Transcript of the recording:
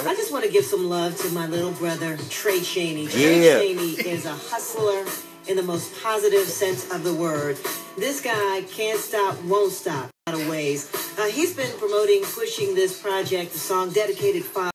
I just want to give some love to my little brother, Tray Chaney. Tray Yeah. Chaney is a hustler in the most positive sense of the word. This guy can't stop, won't stop. A lot of ways. Uh, he's been promoting, pushing this project, the song dedicated. Father